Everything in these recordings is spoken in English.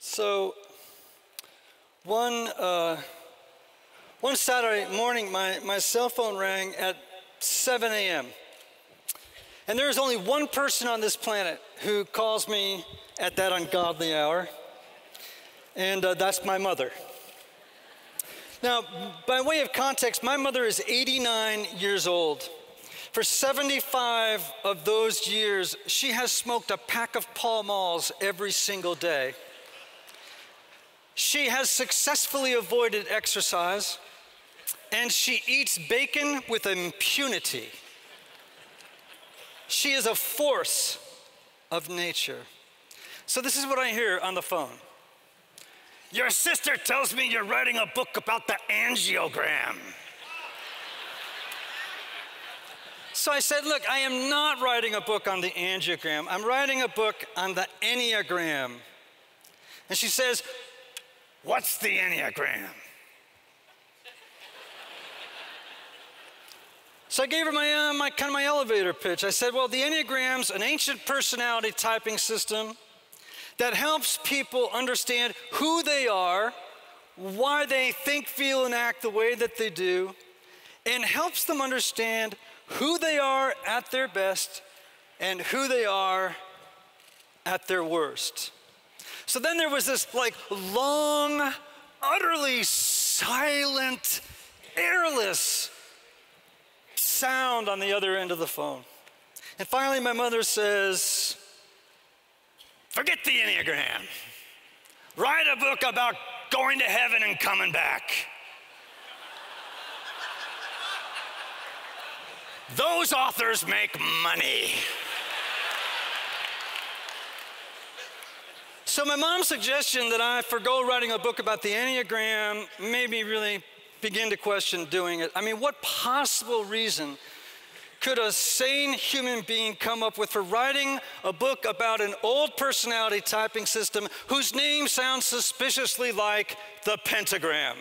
So, one, uh, one Saturday morning, my, my cell phone rang at 7 a.m. And there is only one person on this planet who calls me at that ungodly hour, and uh, that's my mother. Now, by way of context, my mother is 89 years old. For 75 of those years, she has smoked a pack of Pall Malls every single day. She has successfully avoided exercise, and she eats bacon with impunity. She is a force of nature. So, this is what I hear on the phone. Your sister tells me you're writing a book about the angiogram. So I said, Look, I am not writing a book on the angiogram. I'm writing a book on the Enneagram. And she says, What's the Enneagram? So I gave her my, uh, my kind of my elevator pitch. I said, well, the Enneagram's an ancient personality typing system that helps people understand who they are, why they think, feel, and act the way that they do, and helps them understand who they are at their best and who they are at their worst. So then there was this like long, utterly silent, airless sound on the other end of the phone. And finally, my mother says, Forget the Enneagram. Write a book about going to heaven and coming back. Those authors make money. So, my mom's suggestion that I forego writing a book about the Enneagram made me really begin to question doing it. I mean, what possible reason could a sane human being come up with for writing a book about an old personality typing system whose name sounds suspiciously like the pentagram?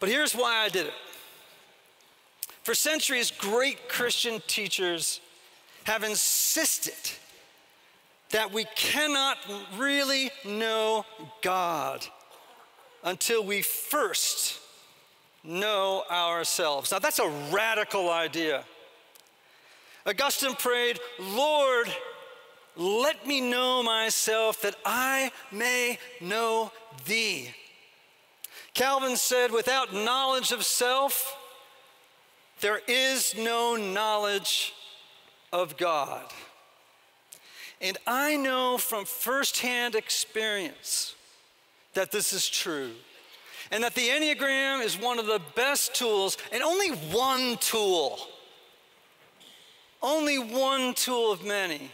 But here's why I did it. For centuries, great Christian teachers have insisted that we cannot really know God until we first know ourselves. Now, that's a radical idea. Augustine prayed, Lord, let me know myself that I may know thee. Calvin said, without knowledge of self, there is no knowledge of God. And I know from firsthand experience that this is true. And that the Enneagram is one of the best tools, and only one tool, only one tool of many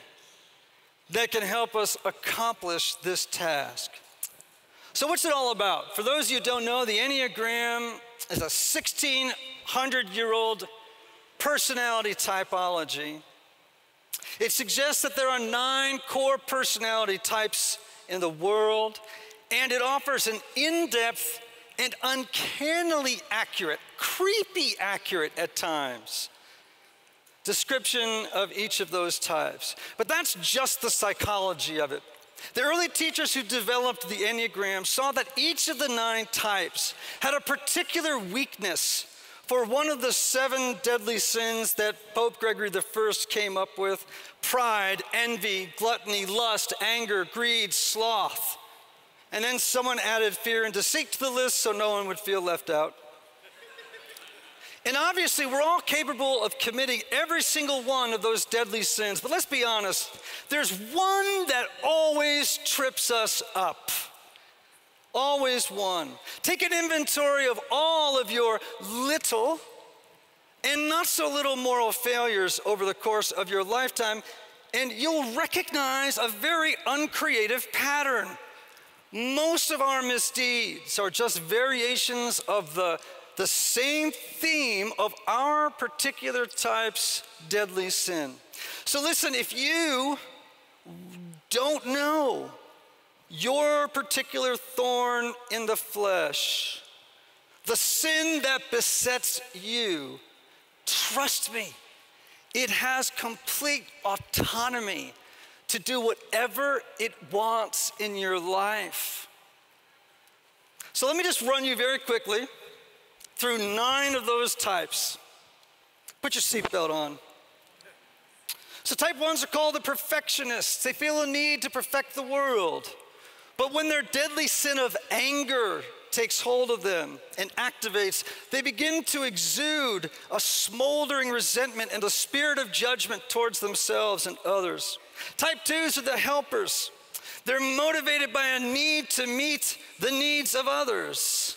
that can help us accomplish this task. So, what's it all about? For those of you who don't know, the Enneagram is a 1600 year old personality typology. It suggests that there are nine core personality types in the world, and it offers an in depth and uncannily accurate, creepy accurate at times, description of each of those types. But that's just the psychology of it. The early teachers who developed the Enneagram saw that each of the nine types had a particular weakness for one of the seven deadly sins that Pope Gregory I came up with pride, envy, gluttony, lust, anger, greed, sloth. And then someone added fear and deceit to the list so no one would feel left out. And obviously, we're all capable of committing every single one of those deadly sins. But let's be honest, there's one that always trips us up. Always one. Take an inventory of all of your little and not so little moral failures over the course of your lifetime, and you'll recognize a very uncreative pattern. Most of our misdeeds are just variations of the, the same theme of our particular type's deadly sin. So, listen, if you don't know your particular thorn in the flesh, the sin that besets you, trust me, it has complete autonomy to do whatever it wants in your life. So let me just run you very quickly through nine of those types. Put your seatbelt on. So, type ones are called the perfectionists. They feel a need to perfect the world. But when their deadly sin of anger takes hold of them and activates, they begin to exude a smoldering resentment and a spirit of judgment towards themselves and others. Type twos are the helpers. They're motivated by a need to meet the needs of others.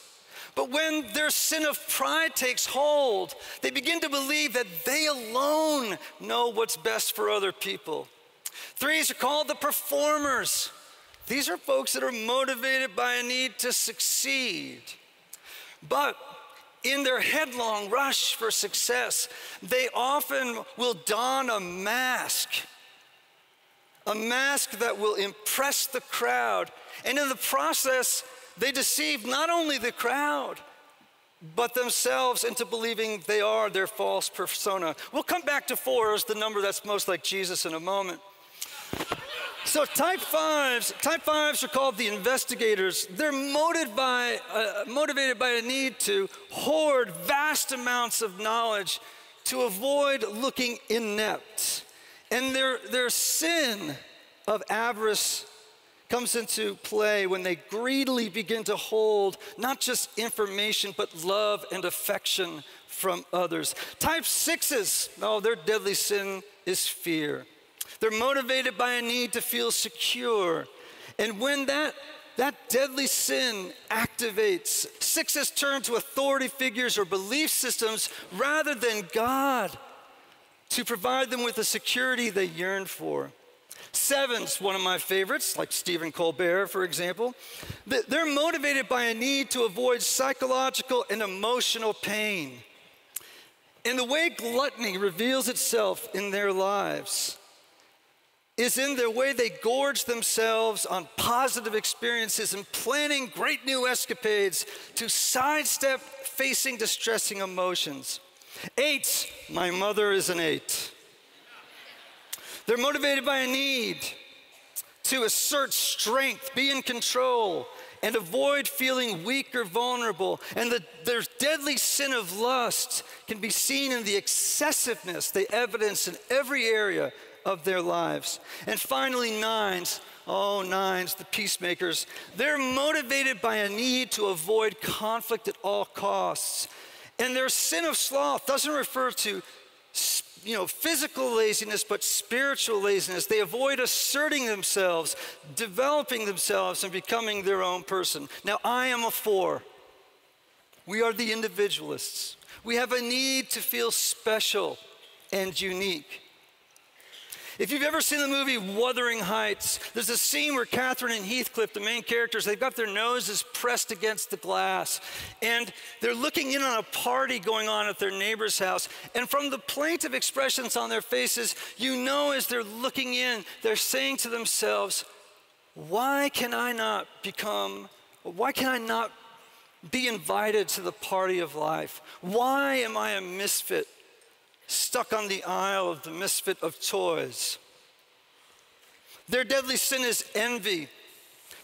But when their sin of pride takes hold, they begin to believe that they alone know what's best for other people. Threes are called the performers. These are folks that are motivated by a need to succeed. But in their headlong rush for success, they often will don a mask, a mask that will impress the crowd. And in the process, they deceive not only the crowd, but themselves into believing they are their false persona. We'll come back to four as the number that's most like Jesus in a moment. So type fives, type fives are called the investigators. They're motivated by, uh, motivated by a need to hoard vast amounts of knowledge to avoid looking inept. And their, their sin of avarice comes into play when they greedily begin to hold not just information, but love and affection from others. Type sixes, oh, their deadly sin is fear. They're motivated by a need to feel secure. And when that, that deadly sin activates, sixes turn to authority figures or belief systems rather than God to provide them with the security they yearn for. Sevens, one of my favorites, like Stephen Colbert, for example, they're motivated by a need to avoid psychological and emotional pain. And the way gluttony reveals itself in their lives is in the way they gorge themselves on positive experiences and planning great new escapades to sidestep facing distressing emotions. Eights, my mother is an eight. They're motivated by a need to assert strength, be in control, and avoid feeling weak or vulnerable. And the, their deadly sin of lust can be seen in the excessiveness they evidence in every area of their lives. And finally, nines. Oh, nines, the peacemakers. They're motivated by a need to avoid conflict at all costs. And their sin of sloth doesn't refer to you know, physical laziness, but spiritual laziness. They avoid asserting themselves, developing themselves, and becoming their own person. Now, I am a four. We are the individualists. We have a need to feel special and unique. If you've ever seen the movie Wuthering Heights, there's a scene where Catherine and Heathcliff, the main characters, they've got their noses pressed against the glass. And they're looking in on a party going on at their neighbor's house. And from the plaintive expressions on their faces, you know as they're looking in, they're saying to themselves, Why can I not become, why can I not be invited to the party of life? Why am I a misfit? Stuck on the isle of the misfit of toys. Their deadly sin is envy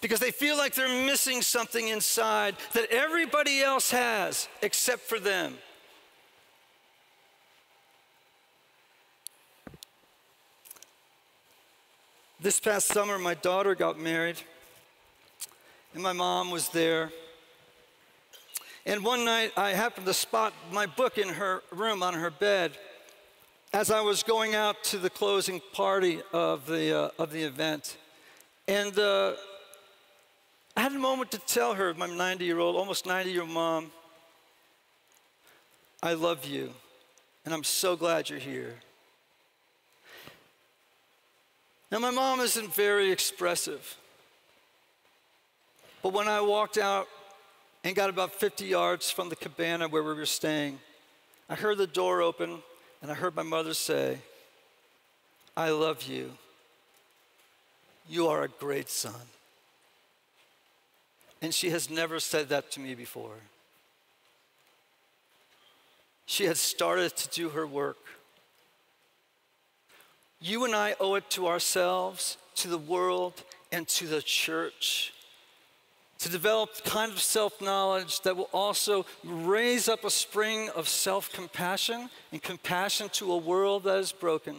because they feel like they're missing something inside that everybody else has except for them. This past summer, my daughter got married, and my mom was there. And one night, I happened to spot my book in her room on her bed as I was going out to the closing party of the, uh, of the event. And uh, I had a moment to tell her, my 90 year old, almost 90 year old mom, I love you, and I'm so glad you're here. Now, my mom isn't very expressive. But when I walked out and got about 50 yards from the cabana where we were staying, I heard the door open and I heard my mother say, I love you. You are a great son. And she has never said that to me before. She had started to do her work. you and I owe it to ourselves, to the world, and to the church to develop the kind of self knowledge that will also raise up a spring of self compassion and compassion to a world that is broken.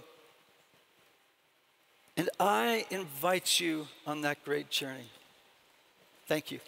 And I invite you on that great journey. Thank you.